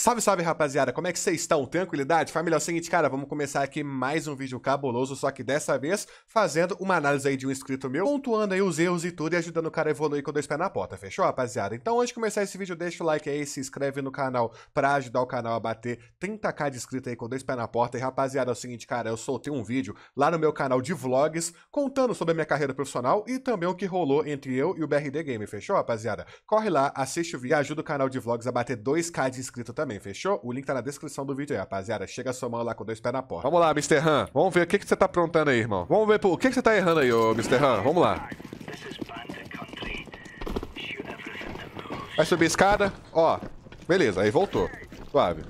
Salve, salve, rapaziada! Como é que vocês estão? Tranquilidade? Família, é o seguinte, cara, vamos começar aqui mais um vídeo cabuloso, só que dessa vez fazendo uma análise aí de um inscrito meu, pontuando aí os erros e tudo e ajudando o cara a evoluir com dois pés na porta, fechou, rapaziada? Então, antes de começar esse vídeo, deixa o like aí, se inscreve no canal pra ajudar o canal a bater 30k de inscritos aí com dois pés na porta. E, rapaziada, é o seguinte, cara, eu soltei um vídeo lá no meu canal de vlogs, contando sobre a minha carreira profissional e também o que rolou entre eu e o BRD Game, fechou, rapaziada? Corre lá, assiste o vídeo e ajuda o canal de vlogs a bater 2k de inscritos também, fechou? O link tá na descrição do vídeo aí, rapaziada. Chega somando lá com dois pés na porta. Vamos lá, Mr. Han. Vamos ver o que, que você tá aprontando aí, irmão. Vamos ver o que, que você tá errando aí, ô Mr. Han. Vamos lá. Vai subir a escada. Ó, beleza, aí voltou. Suave.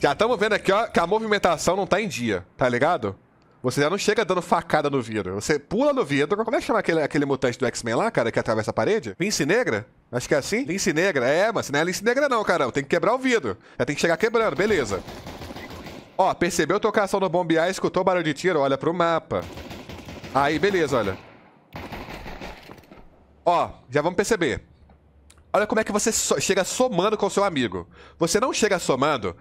Já estamos vendo aqui, ó, que a movimentação não tá em dia, tá ligado? Você já não chega dando facada no vidro. Você pula no vidro. Como é que chama aquele, aquele mutante do X-Men lá, cara, que atravessa a parede? Lince Negra? Acho que é assim? Lince Negra. É, mas não é Lince Negra não, caramba. Tem que quebrar o vidro. Já tem que chegar quebrando, beleza. Ó, percebeu tocação no bombear, escutou barulho de tiro, olha pro mapa. Aí, beleza, olha. Ó, já vamos perceber. Olha como é que você so chega somando com o seu amigo. Você não chega somando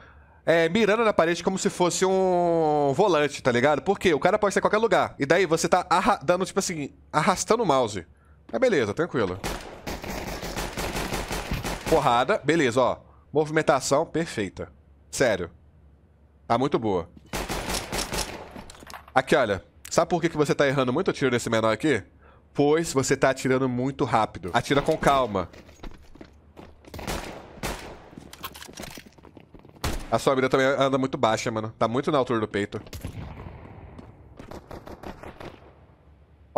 é, mirando na parede como se fosse um volante, tá ligado? Porque o cara pode ser em qualquer lugar. E daí você tá dando, tipo assim, arrastando o mouse. Mas beleza, tranquilo. Porrada, beleza, ó. Movimentação perfeita. Sério. Tá muito boa. Aqui, olha. Sabe por que, que você tá errando muito tiro nesse menor aqui? Pois você tá atirando muito rápido. Atira com calma. A sua mira também anda muito baixa, mano. Tá muito na altura do peito.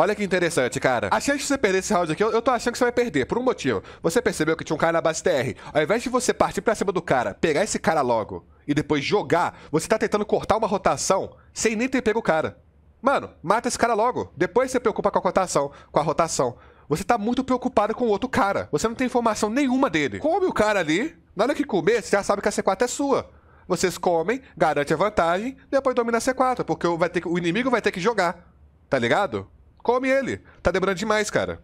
Olha que interessante, cara. A chance de você perder esse round aqui, eu, eu tô achando que você vai perder, por um motivo. Você percebeu que tinha um cara na base TR. Ao invés de você partir pra cima do cara, pegar esse cara logo e depois jogar, você tá tentando cortar uma rotação sem nem ter pego o cara. Mano, mata esse cara logo. Depois você preocupa com a rotação, com a rotação. Você tá muito preocupado com o outro cara. Você não tem informação nenhuma dele. Come o cara ali. Na hora que comer, você já sabe que a C4 é sua. Vocês comem, garante a vantagem, depois domina a C4, porque vai ter que, o inimigo vai ter que jogar. Tá ligado? Come ele. Tá demorando demais, cara.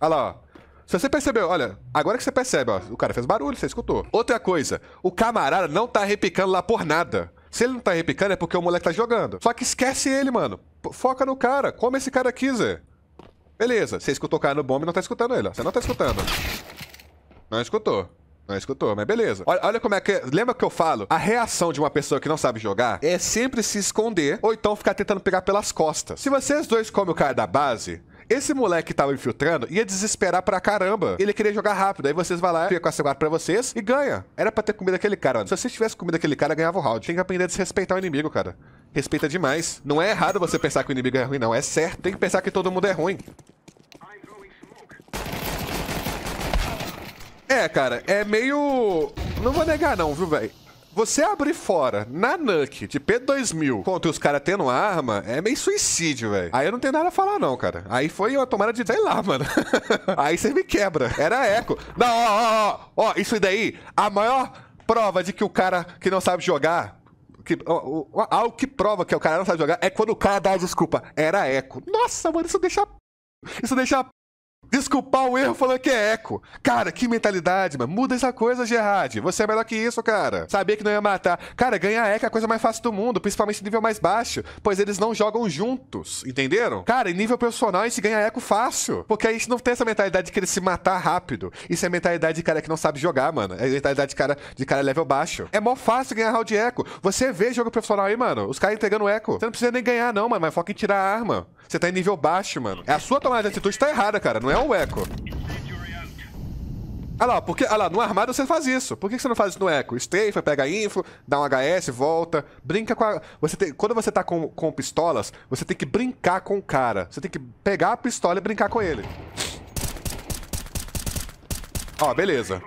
Olha lá, ó. Se você percebeu, olha, agora que você percebe, ó, o cara fez barulho, você escutou. Outra coisa, o camarada não tá repicando lá por nada. Se ele não tá repicando é porque o moleque tá jogando. Só que esquece ele, mano. Foca no cara. Come esse cara aqui, Zé. Beleza, você escutou o cara no bombe e não tá escutando ele, ó. Você não tá escutando. Não escutou. Não escutou, mas beleza. Olha, olha, como é que. Lembra que eu falo? A reação de uma pessoa que não sabe jogar é sempre se esconder ou então ficar tentando pegar pelas costas. Se vocês dois comem o cara da base, esse moleque que tava infiltrando ia desesperar pra caramba. Ele queria jogar rápido. Aí vocês vão lá, fica com a C4 pra vocês e ganha. Era pra ter comido aquele cara, mano. Se vocês tivessem comido aquele cara, ganhava o round. Tem que aprender a desrespeitar o inimigo, cara. Respeita demais. Não é errado você pensar que o inimigo é ruim, não. É certo. Tem que pensar que todo mundo é ruim. É, cara, é meio. Não vou negar, não, viu, velho? Você abrir fora na Nuke de P2000 contra os caras tendo arma é meio suicídio, velho. Aí eu não tenho nada a falar, não, cara. Aí foi uma tomada de, sei lá, mano. aí você me quebra. Era eco. Não, ó, ó, ó. Ó, isso daí, a maior prova de que o cara que não sabe jogar. Que, algo que prova que o cara não sabe jogar é quando o cara dá a desculpa. Era eco. Nossa, mano, isso deixa. Isso deixa Desculpar o erro falando que é eco. Cara, que mentalidade, mano. Muda essa coisa, Gerard. Você é melhor que isso, cara. Sabia que não ia matar. Cara, ganhar eco é a coisa mais fácil do mundo, principalmente em nível mais baixo, pois eles não jogam juntos, entenderam? Cara, em nível profissional a gente ganha eco fácil, porque a gente não tem essa mentalidade de querer se matar rápido. Isso é mentalidade de cara que não sabe jogar, mano. É mentalidade de cara, de cara level baixo. É mó fácil ganhar round de eco. Você vê jogo profissional aí, mano, os caras entregando eco. Você não precisa nem ganhar, não, mano, mas foca em tirar a arma. Você tá em nível baixo, mano. É a sua tomada de atitude tá errada, cara. Não é o eco. Olha lá, porque, olha lá, no armado você faz isso. Por que você não faz isso no eco? Strafe, pega info, dá um HS, volta. Brinca com a. Você tem, quando você tá com, com pistolas, você tem que brincar com o cara. Você tem que pegar a pistola e brincar com ele. Ó, beleza.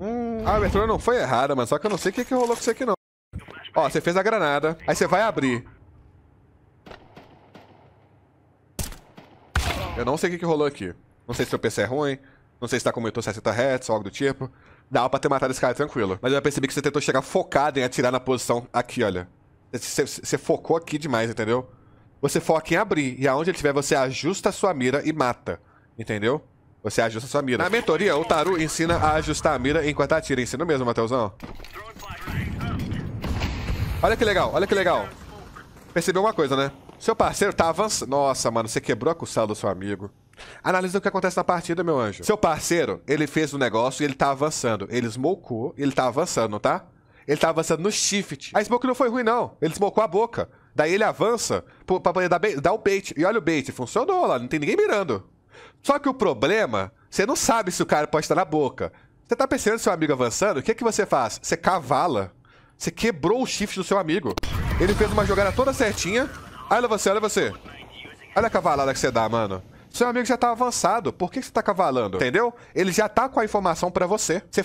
Hum, a abertura não foi errada, mas só que eu não sei o que, que rolou com você aqui, não. Ó, você fez a granada. Aí você vai abrir. Eu não sei o que, que rolou aqui. Não sei se o PC é ruim, não sei se tá com monitor 60 Hz ou algo do tipo. Dá pra ter matado esse cara tranquilo. Mas eu percebi que você tentou chegar focado em atirar na posição aqui, olha. Você, você focou aqui demais, entendeu? Você foca em abrir, e aonde ele estiver, você ajusta a sua mira e mata. Entendeu? Você ajusta sua mira. Na mentoria, o Taru ensina a ajustar a mira enquanto atira. Ensina mesmo, Matheusão. Olha que legal, olha que legal. Percebeu uma coisa, né? Seu parceiro tá avançando. Nossa, mano, você quebrou a costela do seu amigo. Analisa o que acontece na partida, meu anjo. Seu parceiro, ele fez o um negócio e ele tá avançando. Ele smocou ele tá avançando, tá? Ele tá avançando no shift. A smoke não foi ruim, não. Ele smocou a boca. Daí ele avança pra poder dar, dar o bait. E olha o bait, funcionou lá, não tem ninguém mirando. Só que o problema, você não sabe se o cara pode estar na boca. Você tá percebendo seu amigo avançando, o que, que você faz? Você cavala. Você quebrou o shift do seu amigo. Ele fez uma jogada toda certinha. Olha você, olha você. Olha a cavalada que você dá, mano. Seu amigo já tá avançado. Por que você tá cavalando? Entendeu? Ele já tá com a informação para você. Você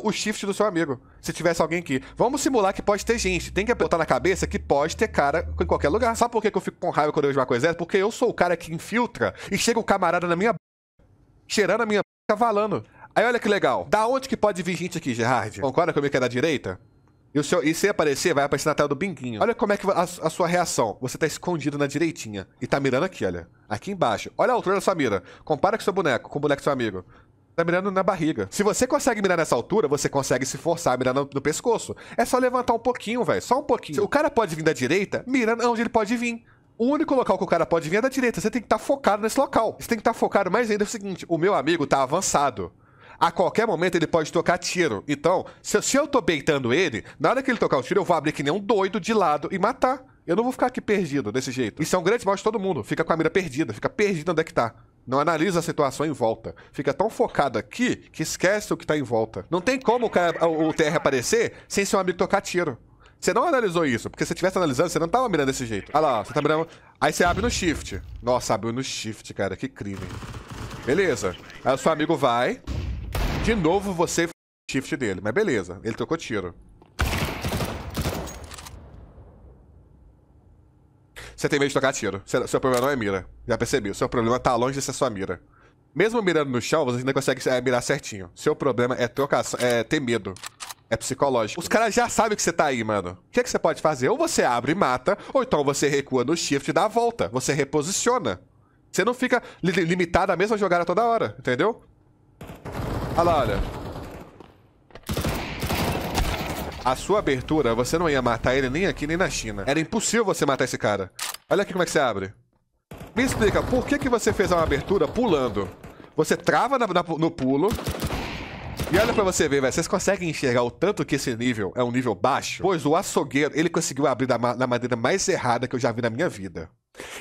o shift do seu amigo. Se tivesse alguém aqui. Vamos simular que pode ter gente. Tem que botar na cabeça que pode ter cara em qualquer lugar. Sabe por que eu fico com raiva quando eu vejo uma coisa dessa? Porque eu sou o cara que infiltra e chega o camarada na minha cheirando a minha cavalando. Aí olha que legal. Da onde que pode vir gente aqui, Gerard? Concorda comigo que é da direita? E, o seu, e se aparecer, vai aparecer na tela do binguinho. Olha como é que a, a, sua reação. Você tá escondido na direitinha. E tá mirando aqui, olha. Aqui embaixo. Olha a altura da sua mira. Compara com seu boneco, com o boneco do seu amigo. Tá mirando na barriga. Se você consegue mirar nessa altura, você consegue se forçar a mirar no, no pescoço. É só levantar um pouquinho, velho. Só um pouquinho. O cara pode vir da direita, mira onde ele pode vir. O único local que o cara pode vir é da direita. Você tem que estar tá focado nesse local. Você tem que estar tá focado mais ainda no seguinte: o meu amigo tá avançado. A qualquer momento ele pode tocar tiro. Então, se, se eu tô beitando ele, na hora que ele tocar o tiro, eu vou abrir que nem um doido de lado e matar. Eu não vou ficar aqui perdido desse jeito. Isso é um grande mal de todo mundo. Fica com a mira perdida, fica perdido onde é que tá. Não analisa a situação em volta. Fica tão focado aqui que esquece o que tá em volta. Não tem como o, cara, o TR aparecer sem seu amigo tocar tiro. Você não analisou isso, porque se você estivesse analisando, você não tava mirando desse jeito. Olha lá, você tá mirando. Aí você abre no shift. Nossa, abriu no shift, cara. Que crime. Beleza. Aí o seu amigo vai. De novo você shift dele. Mas beleza, ele trocou tiro. Você tem medo de tocar tiro. Seu problema não é mira. Já percebi. Seu problema tá longe de ser sua mira. Mesmo mirando no chão, você ainda consegue é, mirar certinho. Seu problema é trocação, é ter medo. É psicológico. Os caras já sabem que você tá aí, mano. O que, é que você pode fazer? Ou você abre e mata, ou então você recua no shift e dá a volta. Você reposiciona. Você não fica li limitado à mesma jogada toda hora, entendeu? Olha lá, olha. A sua abertura, você não ia matar ele nem aqui nem na China. Era impossível você matar esse cara. Olha aqui como é que você abre. Me explica, por que, que você fez uma abertura pulando? Você trava na, na, no pulo. E olha pra você ver. Vocês conseguem enxergar o tanto que esse nível é um nível baixo? Pois o açougueiro, ele conseguiu abrir da, na maneira mais errada que eu já vi na minha vida.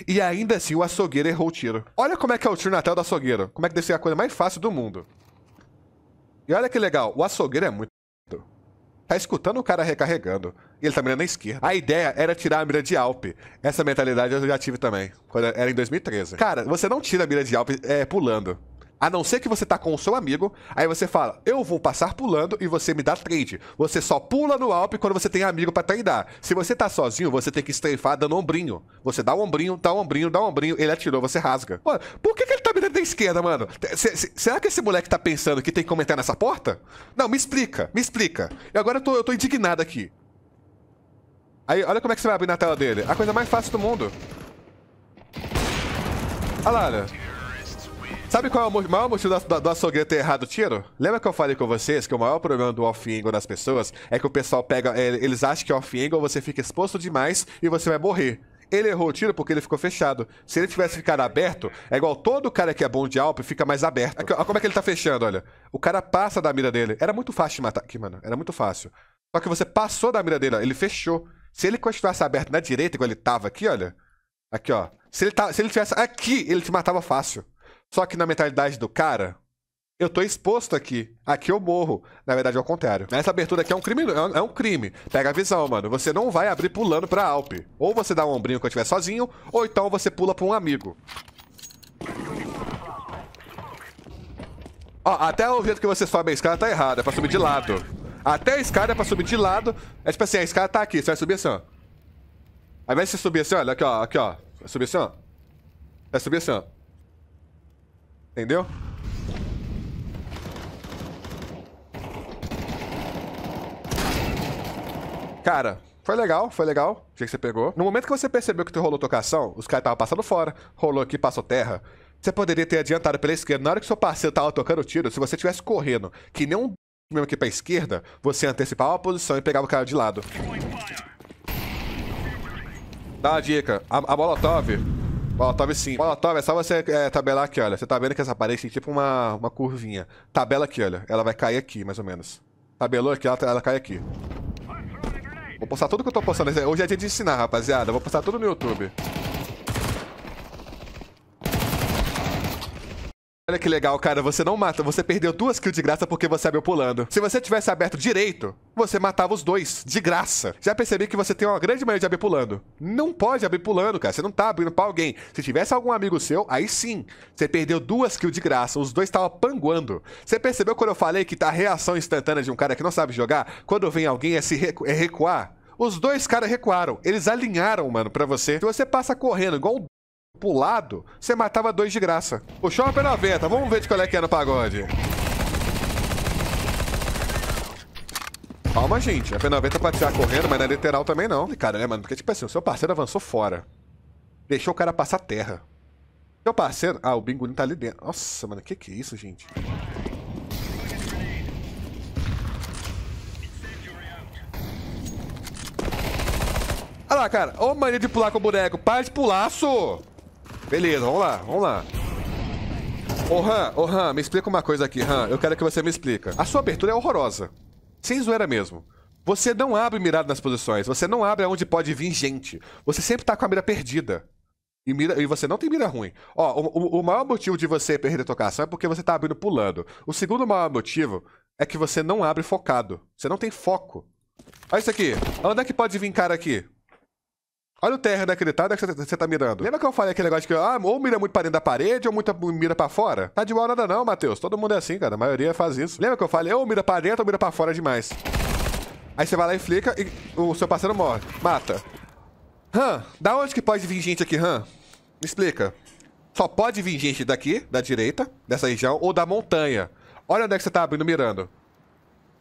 E ainda assim, o açougueiro errou o tiro. Olha como é que é o tiro na tela do açougueiro. Como é que deve ser a coisa mais fácil do mundo. E olha que legal, o açougueiro é muito tá escutando o cara recarregando. E ele tá mirando na esquerda. A ideia era tirar a mira de Alpe. Essa mentalidade eu já tive também, quando era em 2013. Cara, você não tira a mira de Alpe é, pulando. A não ser que você tá com o seu amigo, aí você fala, eu vou passar pulando e você me dá trade. Você só pula no Alp quando você tem amigo para tradar. Se você tá sozinho, você tem que estreifar dando ombrinho. Você dá o ombrinho, dá o ombrinho, dá o ombrinho, ele atirou, você rasga. Mano, por que, que ele tá mirando da esquerda, mano? será que esse moleque tá pensando que tem que comentar nessa porta? Não, me explica, me explica. E agora eu tô, eu tô indignado aqui. Aí, olha como é que você vai abrir na tela dele. A coisa mais fácil do mundo. Olha lá, olha. Sabe qual é o maior motivo do, do açougueiro ter errado o tiro? Lembra que eu falei com vocês que o maior problema do off-angle das pessoas é que o pessoal pega. É, eles acham que off-angle você fica exposto demais e você vai morrer. Ele errou o tiro porque ele ficou fechado. Se ele tivesse ficado aberto, é igual todo cara que é bom de Alp fica mais aberto. Aqui, olha como é que ele tá fechando, olha. O cara passa da mira dele. Era muito fácil de matar aqui, mano. Era muito fácil. Só que você passou da mira dele, ó. Ele fechou. Se ele continuasse aberto na direita, igual ele tava aqui, olha. Aqui, ó. Se ele, tá, se ele tivesse aqui, ele te matava fácil. Só que na mentalidade do cara, eu tô exposto aqui. Aqui eu morro. Na verdade, é o contrário. Essa abertura aqui é um crime. É um crime. Pega a visão, mano. Você não vai abrir pulando pra Alp. Ou você dá um ombrinho quando estiver sozinho, ou então você pula pra um amigo. Ó, até o jeito que você sobe a escada tá errado. É pra subir de lado. Até a escada é pra subir de lado. É tipo assim, a escada tá aqui. Você vai subir assim, ó. Ao invés de você subir assim, olha, aqui, ó. Aqui, ó. Vai subir assim, ó. Vai subir assim, ó. Entendeu? Cara, foi legal, foi legal. O que você pegou. No momento que você percebeu que tu rolou tocação, os caras estavam passando fora. Rolou aqui, passou terra. Você poderia ter adiantado pela esquerda. Na hora que seu parceiro tava tocando o tiro, se você estivesse correndo, que nem um mesmo aqui pra esquerda, você antecipava a posição e pegava o cara de lado. Dá uma dica. A, a Molotov... Molotov sim. Molotov é só você é, tabelar aqui, olha. Você tá vendo que essa parede tem tipo uma, uma curvinha. Tabela aqui, olha. Ela vai cair aqui, mais ou menos. Tabelou aqui, ela, ela cai aqui. Vou postar tudo que eu tô postando. Hoje é dia de ensinar, rapaziada. Vou postar tudo no YouTube. Olha que legal, cara. Você não mata. Você perdeu duas kills de graça porque você abriu pulando. Se você tivesse aberto direito, você matava os dois. De graça. Já percebi que você tem uma grande maioria de abrir pulando. Não pode abrir pulando, cara. Você não tá abrindo pra alguém. Se tivesse algum amigo seu, aí sim. Você perdeu duas kills de graça. Os dois estavam panguando. Você percebeu quando eu falei que tá a reação instantânea de um cara que não sabe jogar? Quando vem alguém é se recu é recuar? Os dois caras recuaram. Eles alinharam, mano, pra você. Se você passa correndo igual um pulado, você matava dois de graça. Uma P90, vamos ver de qual é que é no pagode. Calma, gente. A P90 pode tirar correndo, mas não é literal também não. Cara, né, mano? Porque, tipo assim, o seu parceiro avançou fora. Deixou o cara passar terra. Seu parceiro... Ah, o Bingolim tá ali dentro. Nossa, mano, que que é isso, gente? Olha lá, cara. Ô mania de pular com o boneco. Para de pular, sô! Beleza, vamos lá, vamos lá. Ô, Han, ô, Han, me explica uma coisa aqui, Han. Eu quero que você me explica. A sua abertura é horrorosa. Sem zoeira mesmo. Você não abre mirado nas posições. Você não abre aonde pode vir gente. Você sempre tá com a mira perdida. E, mira, e você não tem mira ruim. Ó, o, o, maior motivo de você perder a tocação é porque você tá abrindo pulando. O segundo maior motivo é que você não abre focado. Você não tem foco. Olha isso aqui. Onde é que pode vir cara aqui? Olha o terra daquele tá, que você tá mirando? Lembra que eu falei aquele negócio que ah, ou mira muito pra dentro da parede ou muita mira pra fora? Tá de igual nada não, Matheus. Todo mundo é assim, cara. A maioria faz isso. Lembra que eu falei ou mira pra dentro ou mira pra fora demais? Aí você vai lá e flica e o seu parceiro morre. Mata. Han, da onde que pode vir gente aqui, Han? Me explica. Só pode vir gente daqui, da direita, dessa região, ou da montanha. Olha onde é que você tá abrindo mirando.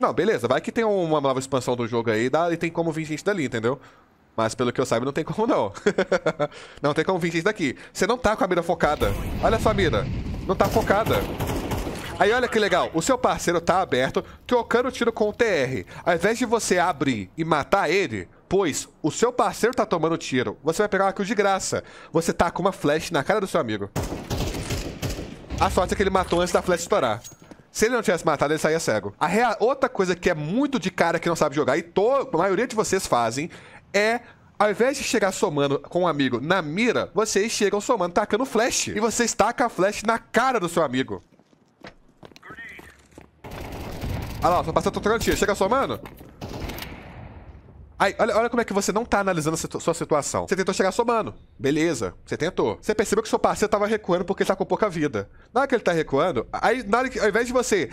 Não, beleza. Vai que tem uma nova expansão do jogo aí e tem como vir gente dali, entendeu? Mas pelo que eu saiba, não tem como não. não tem como vir isso daqui. Você não tá com a mira focada. Olha sua mira. Não tá focada. Aí olha que legal, o seu parceiro tá aberto, trocando tiro com o TR. Ao invés de você abrir e matar ele, pois o seu parceiro tá tomando tiro, você vai pegar uma kill de graça. Você tá com uma flash na cara do seu amigo. A sorte é que ele matou antes da flash estourar. Se ele não tivesse matado, ele saía cego. A. Outra coisa que é muito de cara que não sabe jogar, e to... a maioria de vocês fazem, é ao invés de chegar somando com um amigo na mira, vocês chegam somando tacando flash. E vocês tacam a flash na cara do seu amigo. Olha lá, tô passando trocando tiro. Chega somando. Aí, olha, olha como é que você não tá analisando a sua situação. Você tentou chegar somando. Beleza, você tentou. Você percebeu que seu parceiro tava recuando porque ele tá com pouca vida. Na hora que ele tá recuando, aí, na hora que, ao invés de você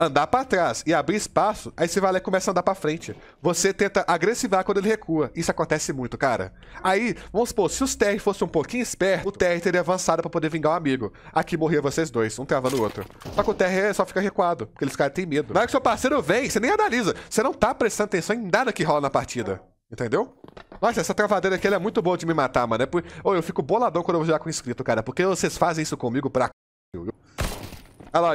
andar para trás e abrir espaço, aí você vai lá e começa a andar para frente. Você tenta agressivar quando ele recua. Isso acontece muito, cara. Aí, vamos supor, se os TR fossem um pouquinho esperto, o TR teria avançado para poder vingar o um amigo. Aqui morria vocês dois, um travando o outro. Só que o TR só fica recuado, porque eles caras têm medo. Na hora que seu parceiro vem, você nem analisa. Você não tá prestando atenção em nada que rola na partida. Entendeu? Nossa, essa travadeira aqui é muito boa de me matar, mano. É por... oh, eu fico boladão quando eu vou jogar com inscrito, cara. Porque vocês fazem isso comigo pra c... Olha lá,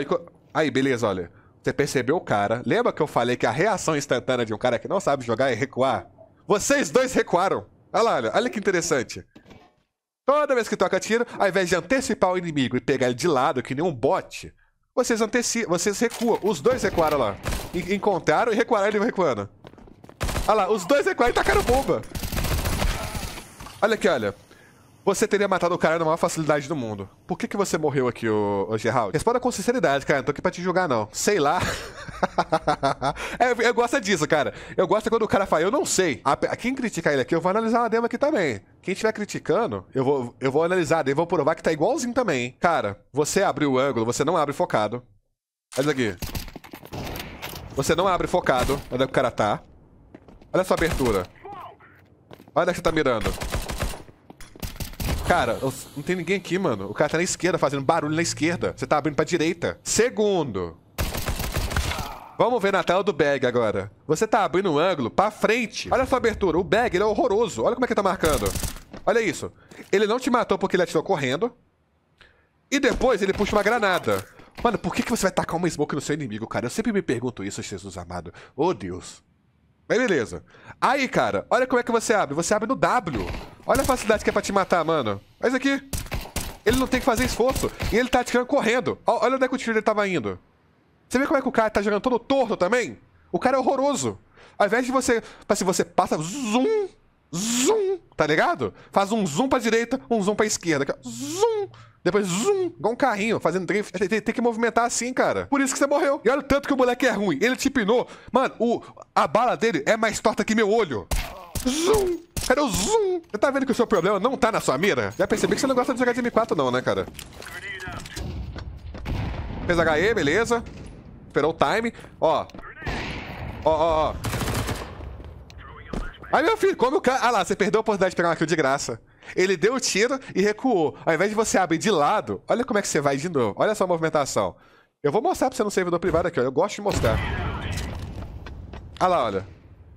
aí, beleza, olha. Você percebeu o cara. Lembra que eu falei que a reação instantânea de um cara que não sabe jogar é recuar? Vocês dois recuaram. Olha lá, olha, olha que interessante. Toda vez que toca tiro, ao invés de antecipar o inimigo e pegar ele de lado, que nem um bot, vocês antecipam, vocês recuam. Os dois recuaram lá. Encontraram e recuaram ele recuando. Olha lá, os dois recuaram e tacaram bomba. Olha aqui, olha. Você teria matado o cara na maior facilidade do mundo. Por que, que você morreu aqui, ô, ô Geraldo? Responda com sinceridade, cara. Não tô aqui pra te julgar, não. Sei lá. é, eu gosto disso, cara. Eu gosto quando o cara fala, eu não sei. A, quem criticar ele aqui, eu vou analisar a demo aqui também. Quem estiver criticando, eu vou, eu vou analisar e vou provar que tá igualzinho também? Cara, você abre o ângulo, você não abre focado. Olha isso aqui. Você não abre focado. Onde é o cara tá. Olha a sua abertura. Olha onde é que você tá mirando. Cara, não tem ninguém aqui, mano. O cara tá na esquerda, fazendo barulho na esquerda. Você tá abrindo pra direita. Segundo. Vamos ver na tela do bag agora. Você tá abrindo um ângulo pra frente. Olha a sua abertura. O bag, ele é horroroso. Olha como é que tá marcando. Olha isso. Ele não te matou porque ele atirou correndo. E depois ele puxa uma granada. Mano, por que, que você vai tacar uma smoke no seu inimigo, cara? Eu sempre me pergunto isso, Jesus amado. Oh, Deus. Mas beleza. Aí, cara, olha como é que você abre. Você abre no W. Olha a facilidade que é pra te matar, mano. Olha isso aqui. Ele não tem que fazer esforço. E ele tá atirando correndo. Olha onde é que o tiro dele tava indo. Você vê como é que o cara tá jogando todo torto também? O cara é horroroso. Ao invés de você... Assim, você passa... Zoom. Zoom. Tá ligado? Faz um zoom pra direita, um zoom pra esquerda. Zoom. Depois, zoom, igual um carrinho, fazendo drift. Tem, tem, que movimentar assim, cara. Por isso que você morreu. E olha o tanto que o moleque é ruim. Ele te pinou. Mano, o, a bala dele é mais torta que meu olho. Zoom. Cadê o zoom? Você tá vendo que o seu problema não tá na sua mira? Já percebi que você não gosta de jogar de M4 não, né, cara? Fez HE, beleza. Esperou o time. Ó. Ó, ó, ó. Aí, meu filho, como o cara... Ah lá, você perdeu a oportunidade de pegar uma kill de graça. Ele deu o tiro e recuou. Ao invés de você abrir de lado, olha como é que você vai de novo. Olha essa movimentação. Eu vou mostrar pra você no servidor privado aqui, ó. Eu gosto de mostrar. Olha lá, olha.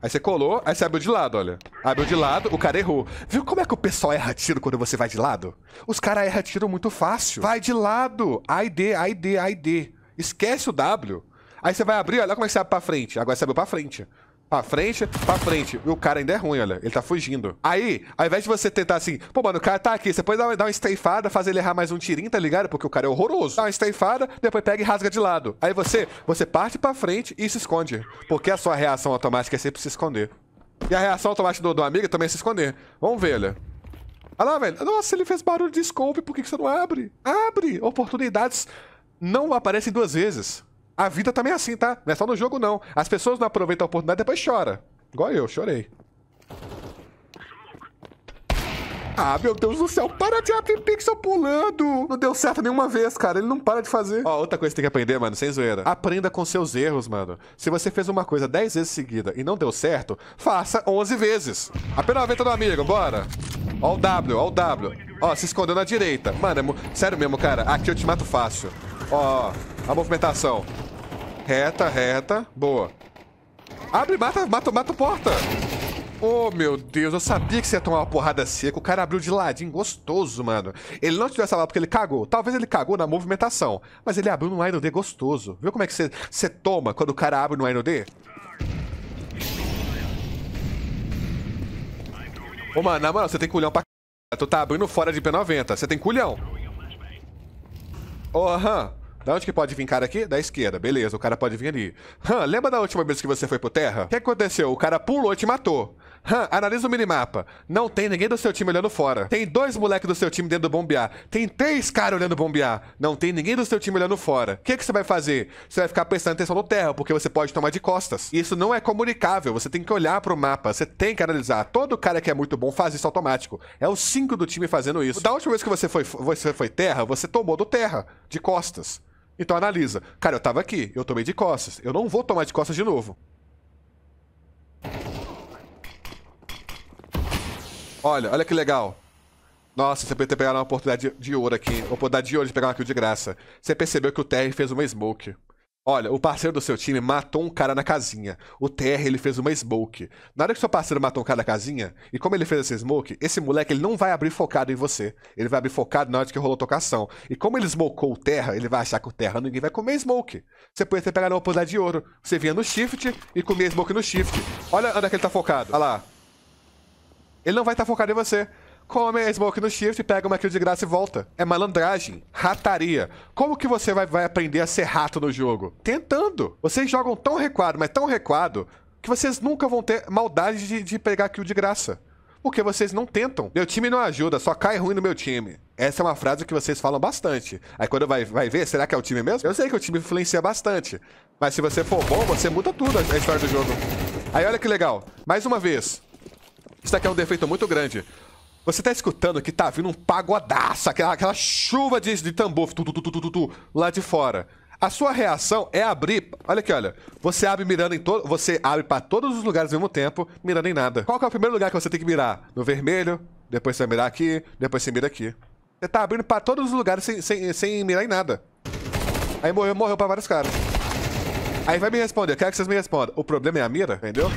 Aí você colou, aí você abriu de lado, olha. Abriu de lado, o cara errou. Viu como é que o pessoal erra tiro quando você vai de lado? Os caras erram tiro muito fácil. Vai de lado. AID, AID, AID. Esquece o W. Aí você vai abrir, olha como é que você abre pra frente. Agora você abriu pra frente. Pra frente, pra frente. E o cara ainda é ruim, olha. Ele tá fugindo. Aí, ao invés de você tentar assim, pô, mano, o cara tá aqui, você pode dar, uma estreifada, fazer ele errar mais um tirinho, tá ligado? Porque o cara é horroroso. Dá uma estreifada, depois pega e rasga de lado. Aí você, você parte pra frente e se esconde. Porque a sua reação automática é sempre se esconder. E a reação automática do, do amigo também é se esconder. Vamos ver, olha. Olha lá, velho. Nossa, ele fez barulho de scope, por que, que você não abre? Abre! Oportunidades não aparecem duas vezes. A vida também é assim, tá? Não é só no jogo, não. As pessoas não aproveitam a oportunidade e depois chora. Igual eu, chorei. Ah, meu Deus do céu, para de abrir pixel pulando! Não deu certo nenhuma vez, cara. Ele não para de fazer. Ó, outra coisa que você tem que aprender, mano, sem zoeira. Aprenda com seus erros, mano. Se você fez uma coisa 10 vezes seguida e não deu certo, faça 11 vezes. Apenas a venta do amigo, bora. Ó o W, ó o W. Ó, se escondeu na direita. Mano, é sério mesmo, cara. Aqui eu te mato fácil. Ó, a movimentação. Reta, reta. Boa. Abre, mata, mata, mata a porta. Oh, meu Deus, eu sabia que você ia tomar uma porrada seca. O cara abriu de ladinho, gostoso, mano. Ele não tivesse lá porque ele cagou. Talvez ele cagou na movimentação. Mas ele abriu no Iron D gostoso. Viu como é que você, você toma quando o cara abre no Iron D? Ô, mano, na moral, você tem culhão pra. Tu tá abrindo fora de P90. Você tem culhão. Oh, aham. Da onde que pode vir cara aqui? Da esquerda. Beleza, o cara pode vir ali. Hã, lembra da última vez que você foi pro terra? O que aconteceu? O cara pulou e te matou. Hã, analisa o minimapa. Não tem ninguém do seu time olhando fora. Tem dois moleques do seu time dentro do bombear. Tem três caras olhando bombear. Não tem ninguém do seu time olhando fora. O que, que você vai fazer? Você vai ficar prestando atenção no terra, porque você pode tomar de costas. Isso não é comunicável. Você tem que olhar pro mapa. Você tem que analisar. Todo cara que é muito bom faz isso automático. É os cinco do time fazendo isso. Da última vez que você foi, você foi terra, você tomou do terra, de costas. Então analisa. Cara, eu tava aqui, eu tomei de costas. Eu não vou tomar de costas de novo. Olha, olha que legal. Nossa, você poderia ter pegado uma oportunidade de ouro aqui. Oportunidade de ouro de pegar uma kill de graça. Você percebeu que o Terry fez uma smoke. Olha, o parceiro do seu time matou um cara na casinha. O TR, ele fez uma smoke. Na hora que seu parceiro matou um cara na casinha, e como ele fez essa smoke, esse moleque ele não vai abrir focado em você. Ele vai abrir focado na hora que rolou tocação. E como ele smocou o terra, ele vai achar que o terra ninguém vai comer smoke. Você podia ter pegado uma oportunidade de ouro. Você vinha no shift e comia smoke no shift. Olha onde é que ele tá focado. Olha lá. Ele não vai estar tá focado em você. Come a smoke no shift, pega uma kill de graça e volta. É malandragem, rataria. Como que você vai, vai aprender a ser rato no jogo? Tentando. Vocês jogam tão recuado, mas tão recuado, que vocês nunca vão ter maldade de, de pegar kill de graça. Porque vocês não tentam. Meu time não ajuda, só cai ruim no meu time. Essa é uma frase que vocês falam bastante. Aí quando vai, vai ver, será que é o time mesmo? Eu sei que o time influencia bastante. Mas se você for bom, você muda tudo a história do jogo. Aí olha que legal. Mais uma vez. Isso aqui é um defeito muito grande. Você tá escutando que tá vindo um pagodaço, aquela, aquela chuva de, de tambor tu, tu, tu, lá de fora. A sua reação é abrir. Olha aqui, olha. Você abre mirando em todo. Você abre para todos os lugares ao mesmo tempo, mirando em nada. Qual que é o primeiro lugar que você tem que mirar? No vermelho, depois você vai mirar aqui, depois você mira aqui. Você tá abrindo para todos os lugares sem, sem, sem mirar em nada. Aí morreu, morreu para vários caras. Aí vai me responder, eu quero que vocês me respondam. O problema é a mira, entendeu?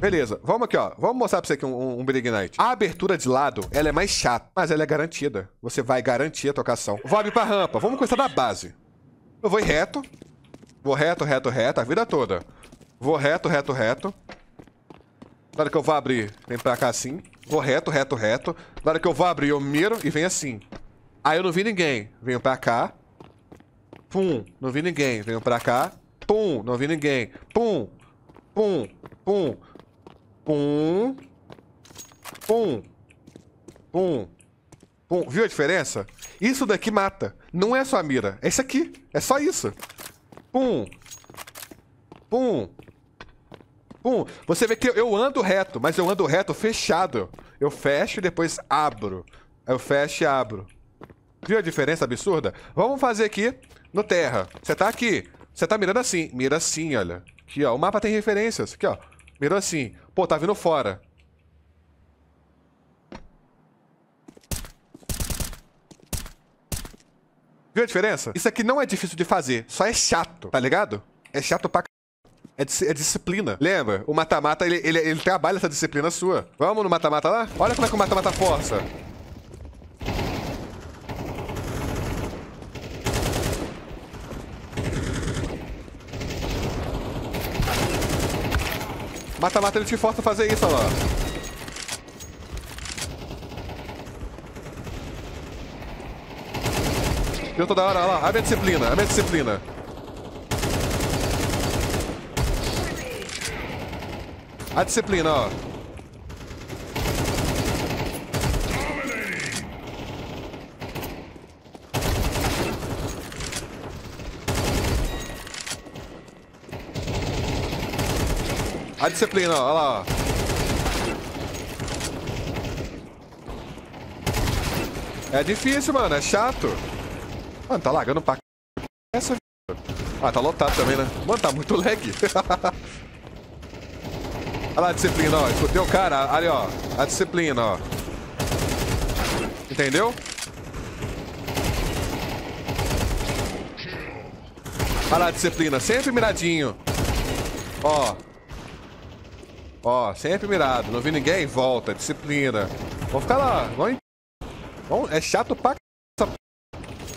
Beleza, vamos aqui, ó. Vamos mostrar pra você aqui um, um, um Brig Knight. A abertura de lado, ela é mais chata, mas ela é garantida. Você vai garantir a tocação. Vou abrir pra rampa. Vamos começar da base. Eu vou reto. Vou reto, reto, reto, a vida toda. Vou reto, reto, reto. Na hora que eu vou abrir, vem pra cá assim. Vou reto, reto, reto. Na hora que eu vou abrir, eu miro e vem assim. Aí eu não vi ninguém. Venho pra cá. Pum, não vi ninguém. Venho pra cá. Pum, não vi ninguém. Pum, pum, pum. Pum. Pum. Pum. Pum. Viu a diferença? Isso daqui mata. Não é só a mira. É isso aqui. É só isso. Pum. Pum. Pum. Você vê que eu ando reto, mas eu ando reto fechado. Eu fecho e depois abro. Eu fecho e abro. Viu a diferença absurda? Vamos fazer aqui no terra. Você tá aqui. Você tá mirando assim. Mira assim, olha. Aqui, ó. O mapa tem referências. Aqui, ó. Mirou assim. Pô, tá vindo fora. Viu a diferença? Isso aqui não é difícil de fazer, só é chato, tá ligado? É chato pra. É, é disciplina. Lembra? O mata-mata, ele, ele, ele trabalha essa disciplina sua. Vamos no mata-mata lá? Olha como é que o mata-mata força. Mata-mata, ele te força a fazer isso, olha lá. Viu toda hora, olha lá. A minha disciplina, a minha disciplina. A disciplina, ó. A disciplina, olha lá. É difícil, mano, é chato. Mano, tá lagando pra essa. Ah, tá lotado também, né? Mano, tá muito lag. Olha lá a disciplina, ó. Escutei o cara. Ali, ó. A disciplina, ó. Entendeu? Olha lá a disciplina. Sempre miradinho. Ó. Ó, sempre mirado. Não vi ninguém? Volta. Disciplina. Vamos ficar lá. Vamos... É chato pra c...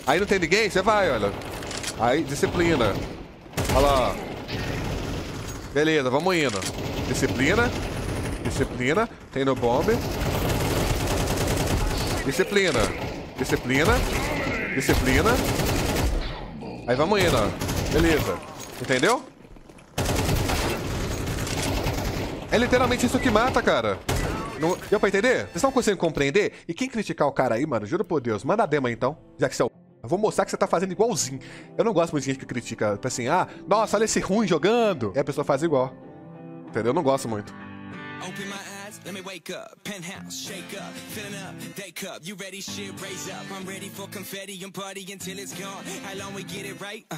Aí não tem ninguém? Você vai, olha. Aí, disciplina. Olha lá. Beleza, vamos indo. Disciplina. Disciplina. Tem no bombe. Disciplina. Disciplina. Disciplina. Aí vamos indo, ó. Beleza. Entendeu? É literalmente isso que mata, cara. Não... Deu pra entender? Vocês estão conseguindo compreender? E quem criticar o cara aí, mano, juro por Deus, manda a demo então. Já que você é o... Eu vou mostrar que você tá fazendo igualzinho. Eu não gosto muito de gente que critica, tipo assim, ah, nossa, olha esse ruim jogando. E a pessoa faz igual. Entendeu? Eu não gosto muito. Open my eyes, let me wake up. Penthouse, shake up, filling up, day cup. You ready? Shit, raise up. I'm ready for confetti and party until it's gone. How long we get it right? Uh.